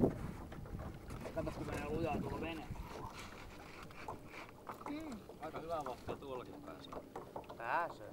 joo. Katos kun menee lujaa tuolla vene. Mm. Aika hyvää vauhtia tuollakin pääsee. Pääsee.